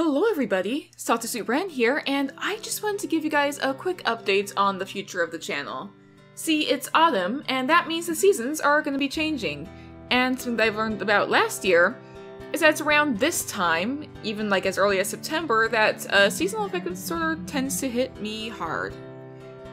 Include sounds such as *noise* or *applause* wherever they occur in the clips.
Hello everybody, Salty Sweet Ren here, and I just wanted to give you guys a quick update on the future of the channel. See, it's autumn, and that means the seasons are going to be changing. And something I've learned about last year is that it's around this time, even like as early as September, that uh, seasonal affective disorder tends to hit me hard.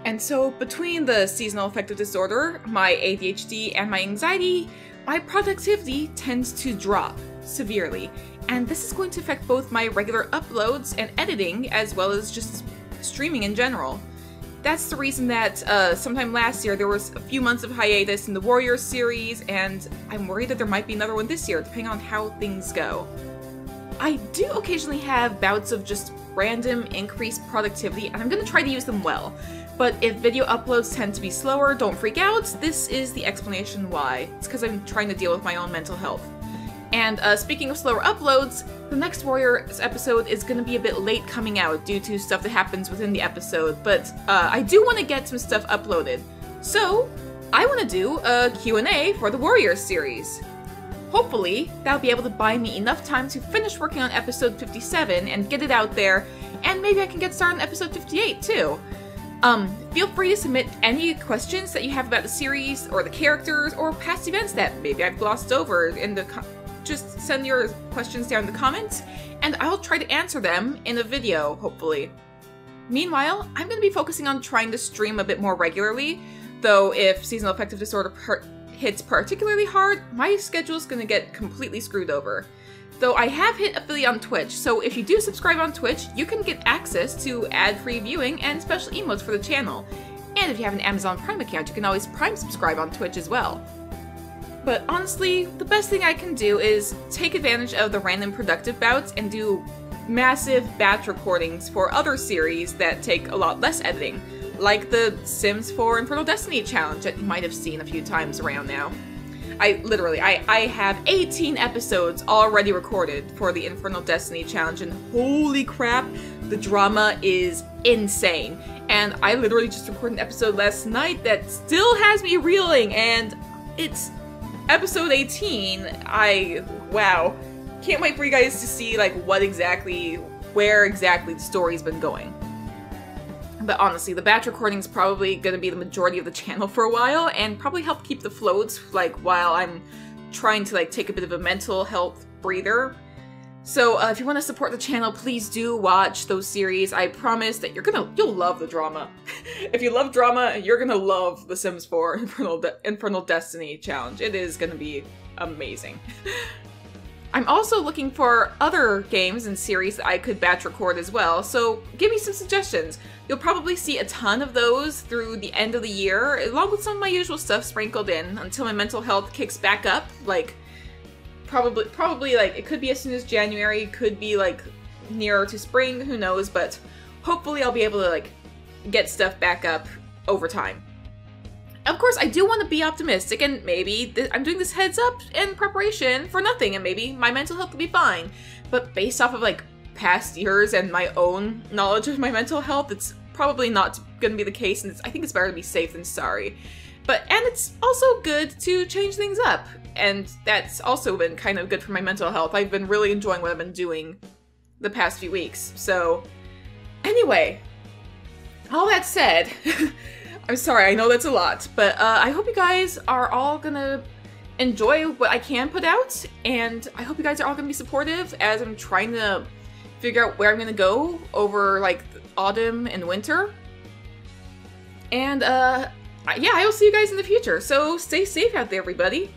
And so between the seasonal affective disorder, my ADHD, and my anxiety, my productivity tends to drop severely, and this is going to affect both my regular uploads and editing, as well as just streaming in general. That's the reason that uh, sometime last year there was a few months of hiatus in the Warriors series, and I'm worried that there might be another one this year, depending on how things go. I do occasionally have bouts of just random increased productivity, and I'm going to try to use them well. But if video uploads tend to be slower, don't freak out. This is the explanation why. It's because I'm trying to deal with my own mental health. And uh, speaking of slower uploads, the next Warriors episode is going to be a bit late coming out due to stuff that happens within the episode, but uh, I do want to get some stuff uploaded. So, I want to do a Q&A for the Warriors series. Hopefully, that'll be able to buy me enough time to finish working on episode 57 and get it out there, and maybe I can get started on episode 58 too. Um, feel free to submit any questions that you have about the series, or the characters, or past events that maybe I've glossed over in the just send your questions down in the comments, and I'll try to answer them in a video, hopefully. Meanwhile, I'm going to be focusing on trying to stream a bit more regularly, though if seasonal affective disorder hits particularly hard, my schedule is going to get completely screwed over. Though I have hit affiliate on Twitch, so if you do subscribe on Twitch, you can get access to ad-free viewing and special emotes for the channel. And if you have an Amazon Prime account, you can always Prime subscribe on Twitch as well. But honestly, the best thing I can do is take advantage of the random productive bouts and do massive batch recordings for other series that take a lot less editing, like the Sims 4 Infernal Destiny challenge that you might have seen a few times around now. I literally, I, I have 18 episodes already recorded for the Infernal Destiny challenge, and holy crap, the drama is insane. And I literally just recorded an episode last night that still has me reeling, and it's episode 18, I wow. Can't wait for you guys to see like what exactly where exactly the story's been going. But honestly, the batch recording is probably going to be the majority of the channel for a while and probably help keep the floats like while I'm trying to like take a bit of a mental health breather so uh, if you want to support the channel, please do watch those series. I promise that you're gonna you'll love the drama. *laughs* if you love drama, you're gonna love The Sims 4 *laughs* Infernal, De Infernal Destiny challenge. It is gonna be amazing. *laughs* I'm also looking for other games and series that I could batch record as well, so give me some suggestions. You'll probably see a ton of those through the end of the year, along with some of my usual stuff sprinkled in until my mental health kicks back up, like probably probably like it could be as soon as January, could be like nearer to spring, who knows, but hopefully I'll be able to like get stuff back up over time. Of course, I do want to be optimistic, and maybe I'm doing this heads up in preparation for nothing, and maybe my mental health will be fine. But based off of like past years and my own knowledge of my mental health, it's probably not going to be the case, and I think it's better to be safe than sorry. But and it's also good to change things up and that's also been kind of good for my mental health. I've been really enjoying what I've been doing the past few weeks. So, anyway, all that said, *laughs* I'm sorry, I know that's a lot, but uh, I hope you guys are all gonna enjoy what I can put out, and I hope you guys are all gonna be supportive as I'm trying to figure out where I'm gonna go over like autumn and winter. And uh, yeah, I will see you guys in the future. So stay safe out there, everybody.